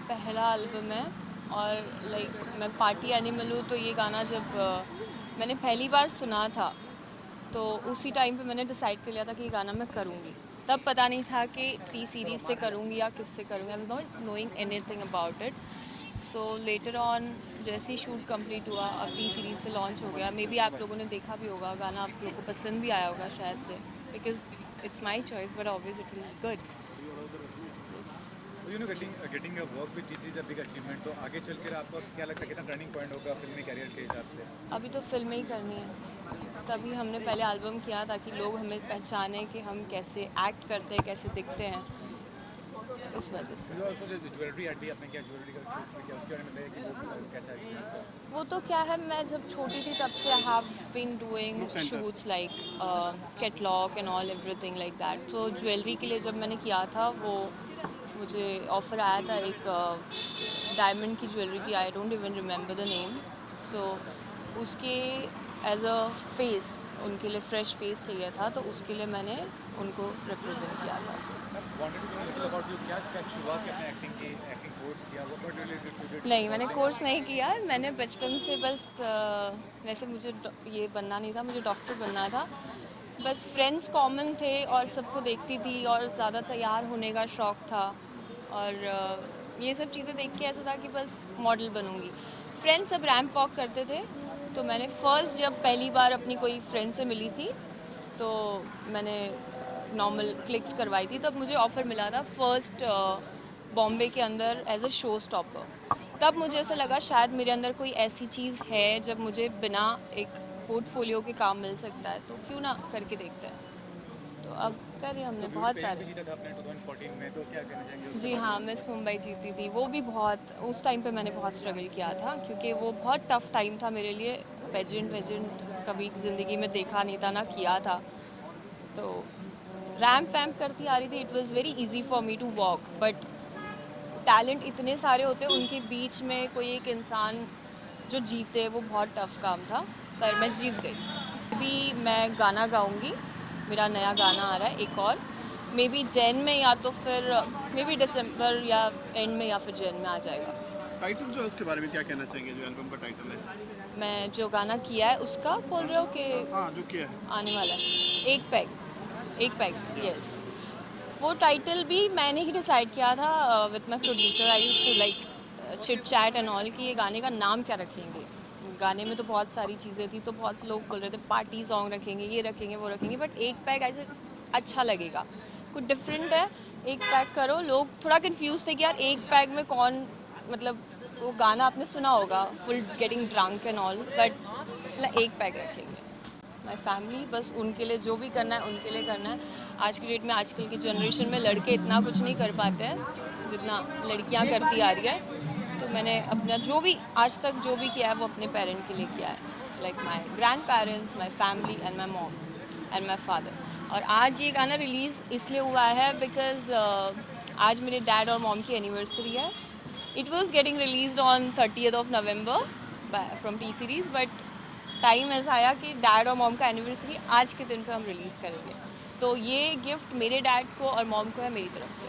पहला एल्बम है और लाइक मैं पार्टी एनिमल हूँ तो ये गाना जब मैंने पहली बार सुना था तो उसी टाइम पे मैंने डिसाइड कर लिया था कि ये गाना मैं करूँगी। तब पता नहीं था कि टी सीरीज़ से करूँगी या किससे करूँगी I not knowing anything about it so later on जैसे ही शूट कंप्लीट हुआ, अब टी सीरीज़ से लॉन्च हो गया। मे बी आप लोगों ने देखा भी होगा, गाना आप लोगों को पसंद भी आया होगा शायद से because it's my choice but obvious it will good you know getting getting a work with TC is a big achievement तो आगे चलकर आपका क्या लगता है कितना टर्निंग पॉइंट होगा फिल्मी करियर के हिसाब से? अभी तो फ़िल्में ही करनी है। तभी हमने पहले एल्बम किया ताकि लोग हमें पहचाने कि हम कैसे एक्ट करते हैं कैसे दिखते हैं। उस वजह से। है वो तो क्या है मैं जब छोटी थी तब से have been doing shoots like catalogue and all everything like that तो ज्वेलरी के लिए जब मैंने किया था वो मुझे ऑफ़र आया था एक डायमंड की ज्वेलरी की I don't even remember the name so उसके एज अ फेस उनके लिए फ्रेश फेस चाहिए था तो उसके लिए मैंने उनको रिप्रेजेंट किया था। नहीं मैंने कोर्स नहीं किया। मैंने बचपन से बस वैसे मुझे ये बनना नहीं था मुझे डॉक्टर बनना था। बस फ्रेंड्स कॉमन थे और सबको देखती थी और ज़्यादा तैयार होने का शौक़ था। और ये सब चीज़ें देख के ऐसा था कि बस मॉडल बनूँगी। फ्रेंड्स सब रैम्प वॉक करते थे तो मैंने फ़र्स्ट जब पहली बार अपनी कोई फ्रेंड से मिली थी तो मैंने नॉर्मल क्लिक्स करवाई थी, तब मुझे ऑफ़र मिला था फ़र्स्ट बॉम्बे के अंदर एज अ शो स्टॉपर तब मुझे ऐसा लगा शायद मेरे अंदर कोई ऐसी चीज़ है जब मुझे बिना एक पोर्टफोलियो के काम मिल सकता है तो क्यों ना करके देखते हैं। तो अब करे हमने तो बहुत सारे। जीता था आपने 2014 में तो जी हाँ मिस मुंबई जीती थी। वो भी बहुत उस टाइम पे मैंने बहुत स्ट्रगल किया था क्योंकि वो बहुत टफ टाइम था मेरे लिए। पेजेंट वेजेंट कभी ज़िंदगी में देखा नहीं था ना किया था। तो रैम्प वैम्प करती आ रही थी। It was very easy for me to walk but talent इतने सारे होते उनके बीच में कोई एक इंसान जो जीते वो बहुत टफ काम था। पर मैं जीत गई। अभी मैं गाना गाऊँगी। मेरा नया गाना आ रहा है एक और। मे बी जैन में या तो फिर मे बी दिसंबर या एंड में या फिर जैन में आ जाएगा। टाइटल जो है उसके बारे में क्या कहना चाहेंगे जो एल्बम का टाइटल है? मैं जो गाना किया है उसका बोल रहे हो कि हाँ जो किया है। आने वाला है। एक पैग एक पैग यस वो टाइटल भी मैंने ही डिसाइड किया था with my producer I use to like chit chat and all कि ये गाने का नाम क्या रखेंगे? गाने में तो बहुत सारी चीज़ें थी तो बहुत लोग बोल रहे थे पार्टी सॉन्ग रखेंगे, ये रखेंगे, वो रखेंगे बट एक पैक ऐसे अच्छा लगेगा। कुछ डिफरेंट है, एक पैक करो। लोग थोड़ा कंफ्यूज थे कि यार एक पैक में कौन मतलब वो गाना आपने सुना होगा full getting drunk and all but एक पैक रखेंगे। माई फैमिली बस उनके लिए जो भी करना है, उनके लिए करना है। आज की डेट में, आजकल की जनरेशन में लड़के इतना कुछ नहीं कर पाते हैं, जितना लड़कियाँ करती आ रही है। मैंने अपना जो भी आज तक जो भी किया है वो अपने पेरेंट के लिए किया है। Like my grandparents my family and my mom and my father और आज ये गाना रिलीज़ इसलिए हुआ है बिकॉज़ uh, आज मेरे डैड और मॉम की एनिवर्सरी है। It was getting release on thirty of November from T Series but time ऐसा आया कि डैड और मॉम का एनिवर्सरी आज के दिन पे हम रिलीज़ करेंगे। तो ये गिफ्ट मेरे डैड को और मॉम को है मेरी तरफ़ से।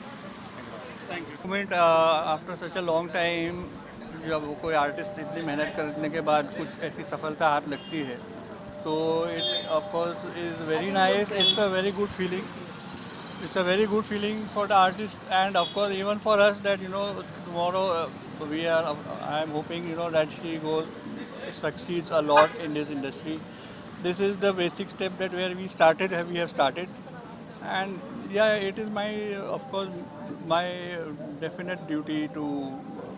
You after such a long time जब कोई आर्टिस्ट इतनी मेहनत करने के बाद कुछ ऐसी सफलता हाथ लगती है तो it of course is very nice it's a very good feeling it's a very good feeling for the artist and of course even for us that you know tomorrow we are, i am hoping, you know, that she goes, succeeds a lot in this industry. This is the basic step that where we started, we have started. And yeah it is my of course my definite duty to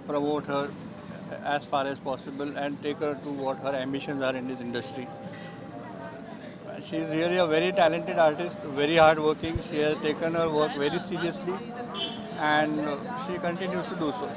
promote her as far as possible and take her to what her ambitions are in this industry. She is really a very talented artist very hard working she has taken her work very seriously and she continues to do so